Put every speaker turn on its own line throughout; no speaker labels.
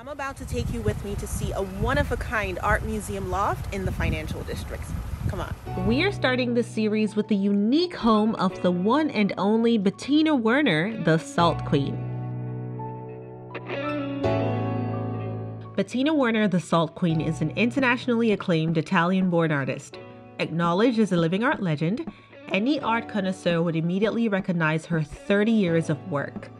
I'm about to take you with me to see a one-of-a-kind art museum loft in the financial districts. Come on.
We are starting the series with the unique home of the one and only Bettina Werner, the Salt Queen. Bettina Werner, the Salt Queen, is an internationally acclaimed Italian born artist. Acknowledged as a living art legend, any art connoisseur would immediately recognize her 30 years of work.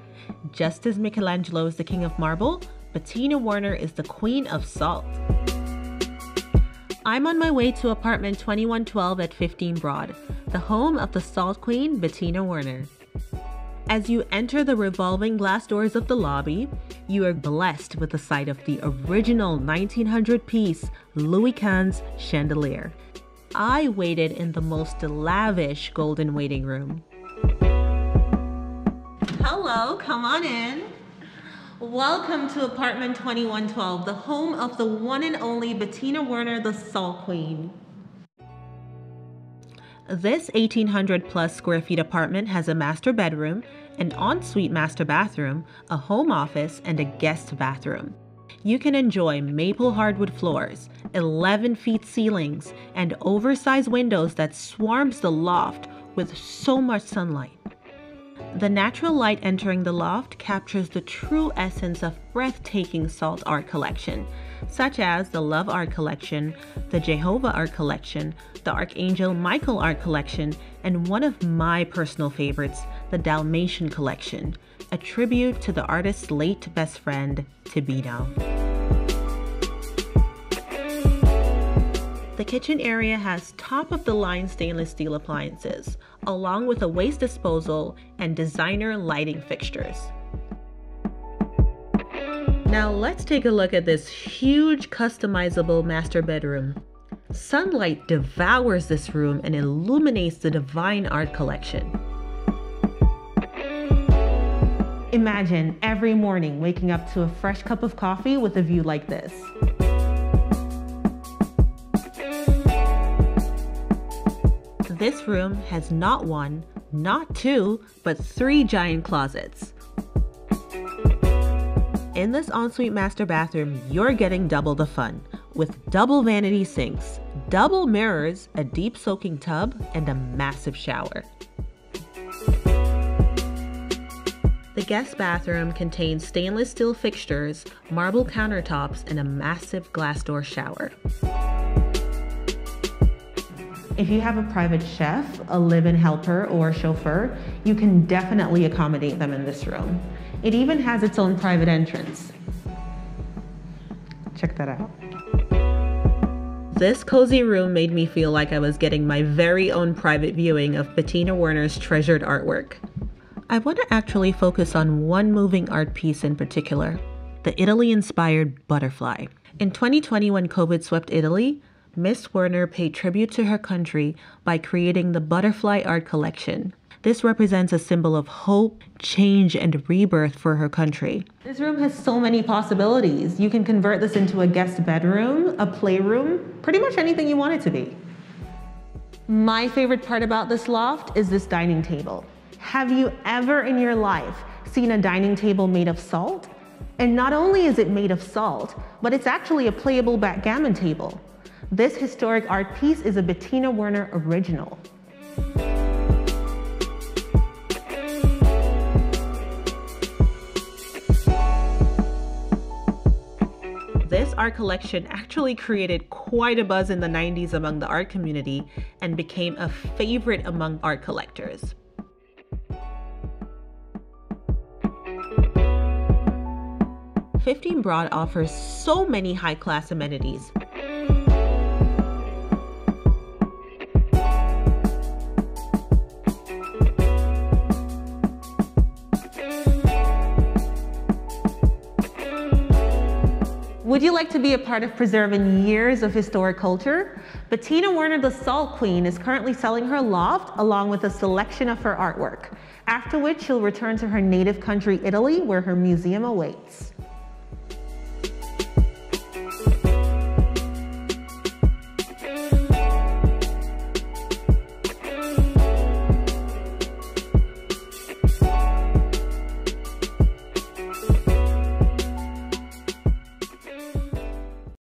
Just as Michelangelo is the king of marble, Bettina Werner is the queen of salt. I'm on my way to apartment 2112 at 15 Broad, the home of the Salt Queen, Bettina Werner. As you enter the revolving glass doors of the lobby, you are blessed with the sight of the original 1900 piece Louis Quinze chandelier. I waited in the most lavish golden waiting room. Hello, come on in. Welcome to apartment 2112, the home of the one and only Bettina Werner, the Salt Queen. This 1800 plus square feet apartment has a master bedroom, an ensuite master bathroom, a home office, and a guest bathroom. You can enjoy maple hardwood floors, 11 feet ceilings, and oversized windows that swarms the loft with so much sunlight. The natural light entering the loft captures the true essence of breathtaking salt art collection, such as the Love Art Collection, the Jehovah Art Collection, the Archangel Michael Art Collection, and one of my personal favorites, the Dalmatian Collection, a tribute to the artist's late best friend, Tibino. The kitchen area has top of the line stainless steel appliances, along with a waste disposal and designer lighting fixtures. Now let's take a look at this huge customizable master bedroom. Sunlight devours this room and illuminates the divine art collection. Imagine every morning waking up to a fresh cup of coffee with a view like this. This room has not one, not two, but three giant closets. In this ensuite master bathroom, you're getting double the fun with double vanity sinks, double mirrors, a deep soaking tub, and a massive shower. The guest bathroom contains stainless steel fixtures, marble countertops, and a massive glass door shower. If you have a private chef, a live-in helper, or chauffeur, you can definitely accommodate them in this room. It even has its own private entrance. Check that out. This cozy room made me feel like I was getting my very own private viewing of Bettina Werner's treasured artwork. I want to actually focus on one moving art piece in particular, the Italy-inspired butterfly. In 2020, when COVID swept Italy, Miss Werner paid tribute to her country by creating the Butterfly Art Collection. This represents a symbol of hope, change, and rebirth for her country. This room has so many possibilities. You can convert this into a guest bedroom, a playroom, pretty much anything you want it to be. My favorite part about this loft is this dining table. Have you ever in your life seen a dining table made of salt? And not only is it made of salt, but it's actually a playable backgammon table. This historic art piece is a Bettina Werner original. This art collection actually created quite a buzz in the 90s among the art community and became a favorite among art collectors. Fifteen Broad offers so many high-class amenities, Would you like to be a part of preserving years of historic culture? Bettina Werner, the Salt Queen, is currently selling her loft along with a selection of her artwork, after which she'll return to her native country, Italy, where her museum awaits.